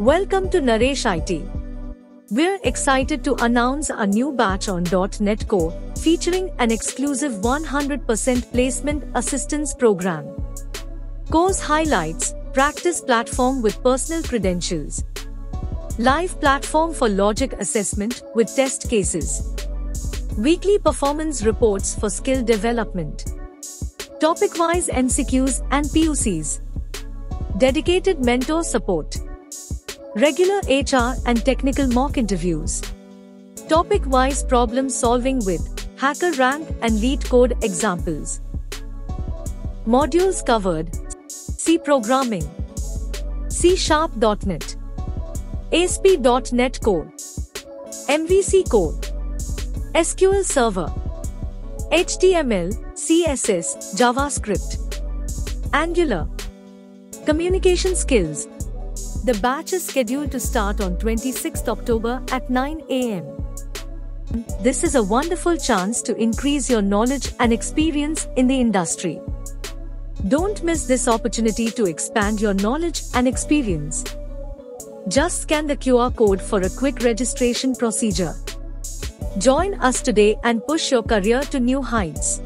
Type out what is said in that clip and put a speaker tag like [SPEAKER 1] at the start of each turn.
[SPEAKER 1] Welcome to Naresh IT. We're excited to announce a new batch on .NET Core, featuring an exclusive 100% placement assistance program. Course highlights, practice platform with personal credentials. Live platform for logic assessment with test cases. Weekly performance reports for skill development. Topic-wise MCQs and POCs. Dedicated mentor support. Regular HR and technical mock interviews. Topic-wise problem solving with HackerRank and LeetCode examples. Modules covered. C programming, C Sharp.net, ASP.NET Core, MVC Core, SQL Server, HTML, CSS, JavaScript, Angular, Communication Skills. The batch is scheduled to start on 26th October at 9 am. This is a wonderful chance to increase your knowledge and experience in the industry. Don't miss this opportunity to expand your knowledge and experience. Just scan the QR code for a quick registration procedure. Join us today and push your career to new heights.